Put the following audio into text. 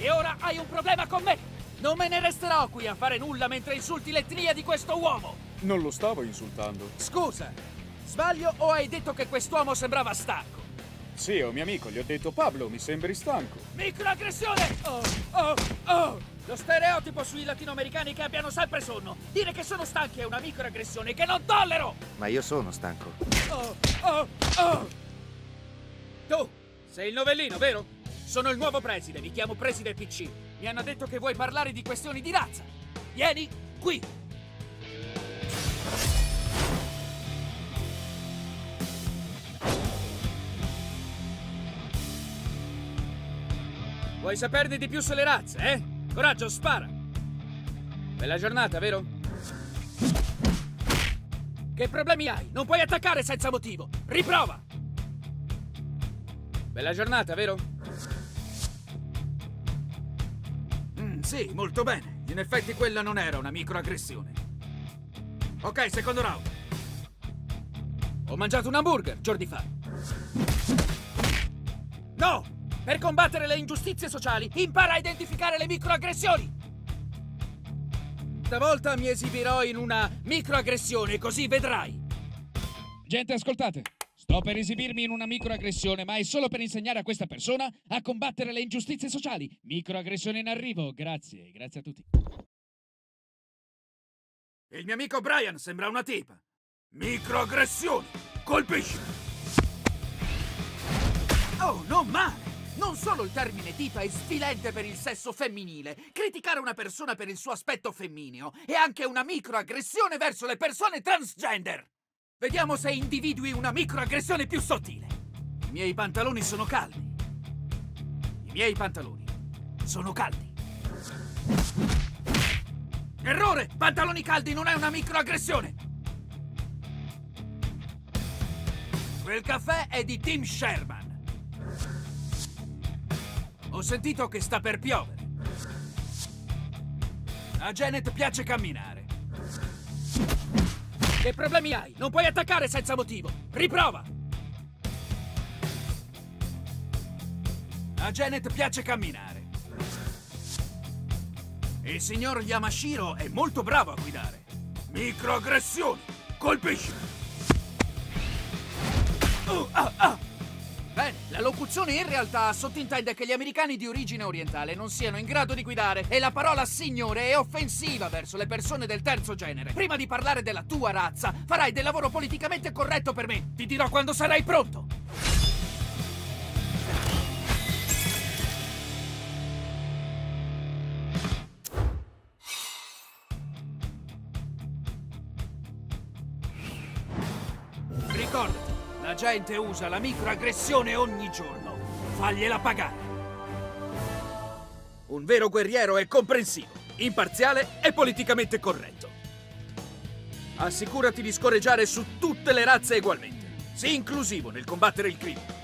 E ora hai un problema con me! Non me ne resterò qui a fare nulla mentre insulti l'etnia di questo uomo! Non lo stavo insultando. Scusa, sbaglio o hai detto che quest'uomo sembrava stanco? Sì, è un mio amico, gli ho detto Pablo, mi sembri stanco. Microaggressione! Oh, oh, oh! Lo stereotipo sui latinoamericani che abbiano sempre sonno. Dire che sono stanchi è una microaggressione che non tollero! Ma io sono stanco. Oh, oh, oh! Tu, sei il novellino, vero? Sono il nuovo preside, mi chiamo preside PC. Mi hanno detto che vuoi parlare di questioni di razza. Vieni qui! Vuoi saperne di più sulle razze, eh? Coraggio, spara! Bella giornata, vero? Che problemi hai? Non puoi attaccare senza motivo! Riprova! Bella giornata, vero? Sì, molto bene. In effetti quella non era una microaggressione. Ok, secondo round. Ho mangiato un hamburger giorni fa. No! Per combattere le ingiustizie sociali, impara a identificare le microaggressioni! Stavolta mi esibirò in una microaggressione, così vedrai! Gente, ascoltate. Sto per esibirmi in una microaggressione, ma è solo per insegnare a questa persona a combattere le ingiustizie sociali. Microaggressione in arrivo. Grazie, grazie a tutti. Il mio amico Brian sembra una tipa. Microaggressioni! Colpisci! Oh, non male! Non solo il termine tipa è sfilente per il sesso femminile, criticare una persona per il suo aspetto femmineo è anche una microaggressione verso le persone transgender. Vediamo se individui una microaggressione più sottile. I miei pantaloni sono caldi. I miei pantaloni sono caldi. Errore! Pantaloni caldi non è una microaggressione! Quel caffè è di Tim Sherman. Ho sentito che sta per piovere. A Janet piace camminare. Che problemi hai? Non puoi attaccare senza motivo. Riprova! A Janet piace camminare. Il signor Yamashiro è molto bravo a guidare. Microaggressioni! Colpisci! Uh, ah, ah! Bene, la locuzione in realtà sottintende che gli americani di origine orientale non siano in grado di guidare e la parola signore è offensiva verso le persone del terzo genere. Prima di parlare della tua razza, farai del lavoro politicamente corretto per me. Ti dirò quando sarai pronto. Ricordati, la gente usa la microaggressione ogni giorno. Fagliela pagare. Un vero guerriero è comprensivo, imparziale e politicamente corretto. Assicurati di scorreggiare su tutte le razze ugualmente. Sii inclusivo nel combattere il crimine.